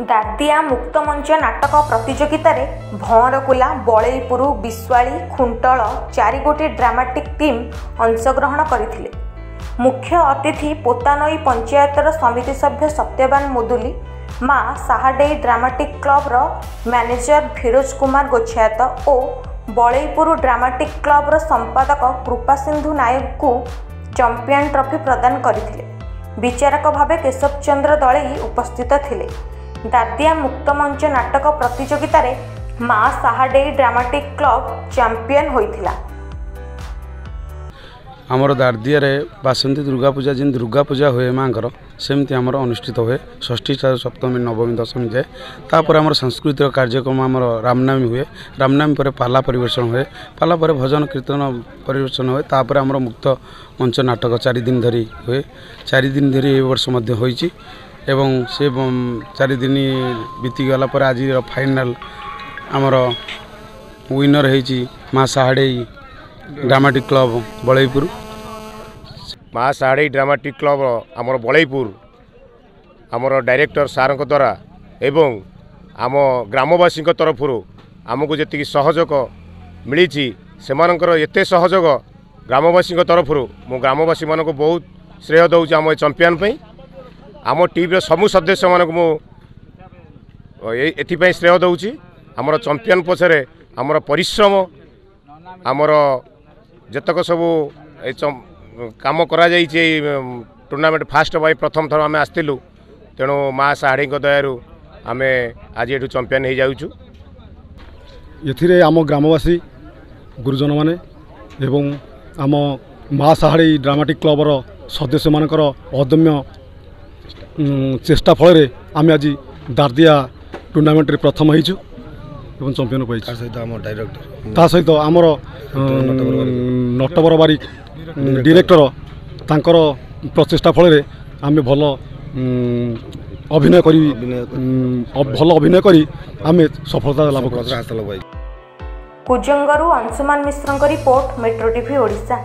ଦାଦିଆ ମୁକ୍ତମଞ୍ଚ ନାଟକ ପ୍ରତିଯୋଗିତାରେ ଭଅଁରକୁଲା ବଳେଇପୁର ବିଶ୍ୱାଳୀ ଖୁଣ୍ଟଳ ଚାରିଗୋଟି ଡ୍ରାମାଟିକ୍ ଟିମ୍ ଅଂଶଗ୍ରହଣ କରିଥିଲେ। ମୁଖ୍ୟ ଅତିଥି ପୋତାନଇ ପଞ୍ଚାୟତର ସମିତି ସଭ୍ୟ ସତ୍ୟବାନ ମୁଦୁଲି ମା ସାହାଡେଇ ଡ୍ରାମାଟିକ୍ କ୍ଲବର ମ୍ୟାନେଜର ଫିରୋଜ କୁମାର ଗୋଛାୟତ ଓ ବଳେଇପୁର ଡ୍ରାମାଟିକ୍ କ୍ଲବର ସମ୍ପାଦକ କୃପାସିନ୍ଧୁ ନାୟକଙ୍କୁ ଚମ୍ପିଆନ୍ ଟ୍ରଫି ପ୍ରଦାନ କରିଥିଲେ। ବିଚାରକ ଭାବେ କେଶବ ଚନ୍ଦ୍ର ଦଳେଇ ଉପସ୍ଥିତ ଥିଲେ। ଦାଦିଆ ମୁକ୍ତମଞ୍ଚ ନାଟକ ପ୍ରତିଯୋଗିତାରେ ମା ସାହାଡେଇ ଡ୍ରାମାଟିକ୍ କ୍ଲବ ଚାମ୍ପିୟନ୍ ହୋଇଥିଲା। ଆମର ଦାର୍ଦିଆରେ ବାସନ୍ତୀ ଦୁର୍ଗା ପୂଜା ଯେମିତି ଦୁର୍ଗା ପୂଜା ହୁଏ ମାଆଙ୍କର ସେମିତି ଆମର ଅନୁଷ୍ଠିତ ହୁଏ। ଷଷ୍ଠୀ ସପ୍ତମୀ ନବମୀ ଦଶମୀ ଯାଏ। ତାପରେ ଆମର ସାଂସ୍କୃତିକ କାର୍ଯ୍ୟକ୍ରମ ଆମର ରାମନାମୀ ହୁଏ। ରାମନାମୀ ପରେ ପାଲା ପରିବେଷଣ ହୁଏ। ପାଲା ପରେ ଭଜନ କୀର୍ତ୍ତନ ପରିବେଷଣ ହୁଏ। ତାପରେ ଆମର ମୁକ୍ତ ମଞ୍ଚ ନାଟକ ଚାରି ଦିନ ଧରି ହୁଏ। ଚାରି ଦିନ ଧରି ଏ ବର୍ଷ ମଧ୍ୟ ହୋଇଛି। ଏବଂ ସେ ଚାରି ଦିନ ବିତିଗଲା ପରେ ଆଜିର ଫାଇନାଲ୍ ଆମର ୱିନର୍ ହେଇଛି ମା ସାହାଡ଼େଇ ଡ୍ରାମାଟିକ୍ କ୍ଲବ୍ ବଳେଇପୁର। ମା ସାହାଡ଼େଇ ଡ୍ରାମାଟିକ୍ କ୍ଲବ୍ ଆମର ବଳେଇପୁର। ଆମର ଡାଇରେକ୍ଟର ସାର୍ଙ୍କ ଦ୍ୱାରା ଏବଂ ଆମ ଗ୍ରାମବାସୀଙ୍କ ତରଫରୁ ଆମକୁ ଯେତିକି ସହଯୋଗ ମିଳିଛି ସେମାନଙ୍କର ଏତେ ସହଯୋଗ ଗ୍ରାମବାସୀଙ୍କ ତରଫରୁ ମୁଁ ଗ୍ରାମବାସୀମାନଙ୍କୁ ବହୁତ ଶ୍ରେୟ ଦେଉଛି ଆମ ଏ ଚମ୍ପିଆନ୍ ପାଇଁ। ଆମ ଟିମ୍ର ସବୁ ସଦସ୍ୟମାନଙ୍କୁ ମୁଁ ଏଥିପାଇଁ ଶ୍ରେୟ ଦେଉଛି। ଆମର ଚମ୍ପିଆନ୍ ପଛରେ ଆମର ପରିଶ୍ରମ ଆମର ଯେତକ ସବୁ ଏ କାମ କରାଯାଇଛି ଏଇ ଟୁର୍ଣ୍ଣାମେଣ୍ଟ ଫାଷ୍ଟ ପାଇଁ ପ୍ରଥମ ଥର ଆମେ ଆସିଥିଲୁ। ତେଣୁ ମା ସାହାଡ଼ୀଙ୍କ ଦୟାରୁ ଆମେ ଆଜି ଏଠୁ ଚମ୍ପିଆନ୍ ହେଇଯାଉଛୁ। ଏଥିରେ ଆମ ଗ୍ରାମବାସୀ ଗୁରୁଜନମାନେ ଏବଂ ଆମ ମା ସାହାଡ଼ୀ ଡ୍ରାମାଟିକ୍ କ୍ଲବର ସଦସ୍ୟମାନଙ୍କର ଅଦମ୍ୟ ଚେଷ୍ଟା ଫଳରେ ଆମେ ଆଜି ଦାର୍ଦିଆ ଟୁର୍ଣ୍ଣାମେଣ୍ଟରେ ପ୍ରଥମ ହେଇଛୁ ଏବଂ ଚମ୍ପିୟନ ପାଇଛୁ ତା ସହିତ ଆମ ଡାଇରେକ୍ଟର ତା ସହିତ ଆମର ନଟବର ବାରିକ। ଡିରେକ୍ଟର ତାଙ୍କର ପ୍ରଚେଷ୍ଟା ଫଳରେ ଆମେ ଭଲ ଅଭିନୟ କରି ଭଲ ଅଭିନୟ କରି ଆମେ ସଫଳତା ଲାଭ କରିଛୁ। କୁଜଙ୍ଗରୁ ଅଂଶୁମାନ ମିଶ୍ରଙ୍କ ରିପୋର୍ଟ ମେଟ୍ରୋ ଟିଭି ଓଡ଼ିଶା।